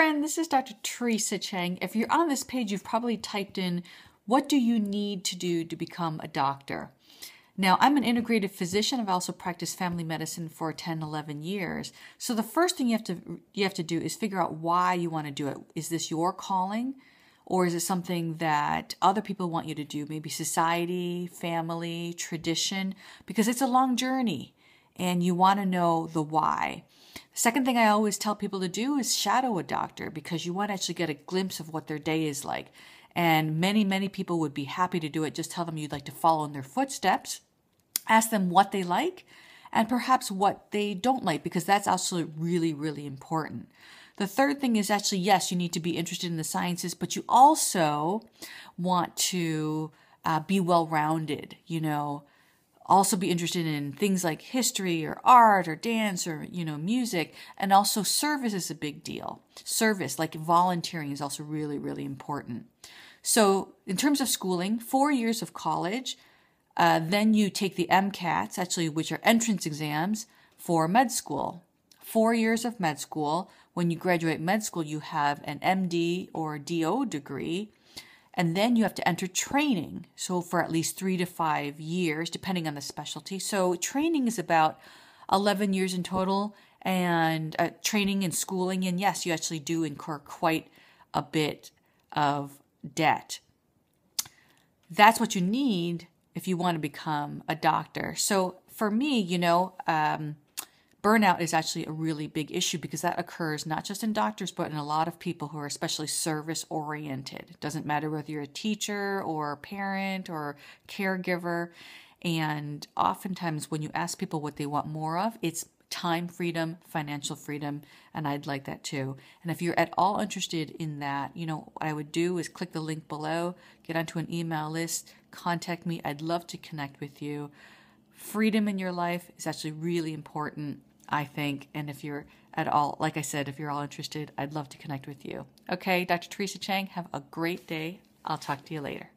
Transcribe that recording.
friend, this is Dr. Teresa Chang. If you're on this page, you've probably typed in, What do you need to do to become a doctor? Now, I'm an integrative physician. I've also practiced family medicine for 10, 11 years. So the first thing you have to you have to do is figure out why you want to do it. Is this your calling? Or is it something that other people want you to do? Maybe society, family, tradition, because it's a long journey and you want to know the why. Second thing I always tell people to do is shadow a doctor because you want to actually get a glimpse of what their day is like. And many, many people would be happy to do it. Just tell them you'd like to follow in their footsteps, ask them what they like, and perhaps what they don't like, because that's also really, really important. The third thing is actually, yes, you need to be interested in the sciences, but you also want to uh, be well rounded, you know, also be interested in things like history or art or dance or you know music. And also service is a big deal. Service like volunteering is also really really important. So in terms of schooling four years of college uh, then you take the mcats actually which are entrance exams for med school. Four years of med school. When you graduate med school you have an md or do degree and then you have to enter training. So, for at least three to five years, depending on the specialty. So, training is about 11 years in total, and uh, training and schooling. And yes, you actually do incur quite a bit of debt. That's what you need if you want to become a doctor. So, for me, you know, um, burnout is actually a really big issue because that occurs not just in doctors, but in a lot of people who are especially service oriented. It doesn't matter whether you're a teacher or a parent or caregiver. And oftentimes, when you ask people what they want more of, it's time freedom, financial freedom, and I'd like that too. And if you're at all interested in that, you know, what I would do is click the link below, get onto an email list, contact me. I'd love to connect with you. Freedom in your life is actually really important I think. And if you're at all, like I said, if you're all interested, I'd love to connect with you. Okay, Dr. Teresa Chang, have a great day. I'll talk to you later.